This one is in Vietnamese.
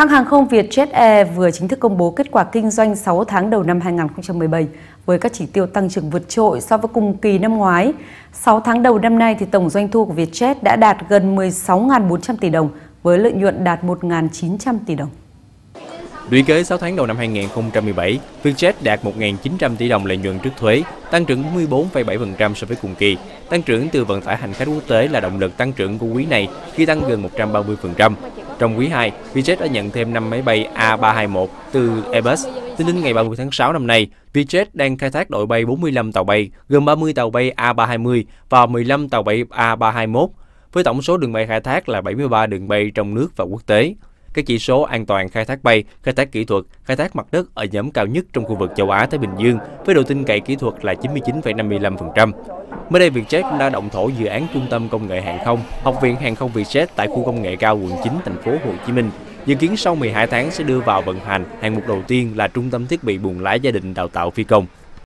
Hãng hàng không Vietjet Air vừa chính thức công bố kết quả kinh doanh 6 tháng đầu năm 2017 với các chỉ tiêu tăng trưởng vượt trội so với cùng kỳ năm ngoái. 6 tháng đầu năm nay thì tổng doanh thu của Vietjet đã đạt gần 16.400 tỷ đồng với lợi nhuận đạt 1.900 tỷ đồng. Lũy kế 6 tháng đầu năm 2017, Vietjet đạt 1.900 tỷ đồng lợi nhuận trước thuế, tăng trưởng 44,7% so với cùng kỳ. Tăng trưởng từ vận tải hành khách quốc tế là động lực tăng trưởng của quý này khi tăng gần 130%. Trong quý 2, Vietjet đã nhận thêm 5 máy bay A321 từ Airbus. Tính đến ngày 30 tháng 6 năm nay, Vietjet đang khai thác đội bay 45 tàu bay, gồm 30 tàu bay A320 và 15 tàu bay A321, với tổng số đường bay khai thác là 73 đường bay trong nước và quốc tế. Các chỉ số an toàn khai thác bay, khai thác kỹ thuật, khai thác mặt đất ở nhóm cao nhất trong khu vực châu Á Thái Bình Dương với độ tin cậy kỹ thuật là 99,55%. Mới đây Vietjet cũng đã động thổ dự án trung tâm công nghệ hàng không, Học viện Hàng không Vietjet tại khu công nghệ cao quận 9 thành phố Hồ Chí Minh. Dự kiến sau 12 tháng sẽ đưa vào vận hành hạng mục đầu tiên là trung tâm thiết bị buồng lái gia đình đào tạo phi công.